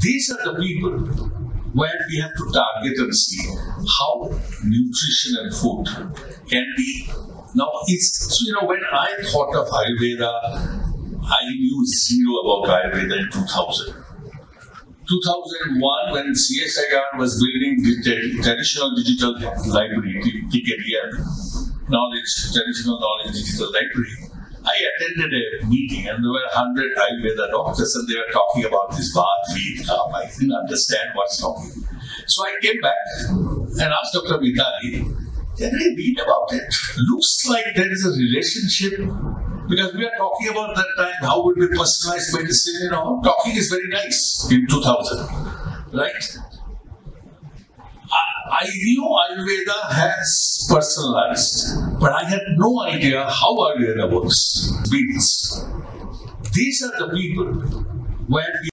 These are the people where we have to target and see how nutrition and food can be. Now, it's so, you know when I thought of Ayurveda, I knew zero about Ayurveda in 2000. 2001, when CSIR was building the traditional digital library, TKDL, knowledge, traditional knowledge digital library, I attended a meeting and there were 100 Ayurveda doctors and they were talking about this feed, calm. I didn't understand what's talking. So I came back and asked Dr. Mitali, can I read about it? Looks like there is a relationship because we are talking about that time, how would be personalized medicine, you know, talking is very nice in 2000, right? I knew Ayurveda has personalized, but I had no idea how Ayurveda works. Means these are the people where we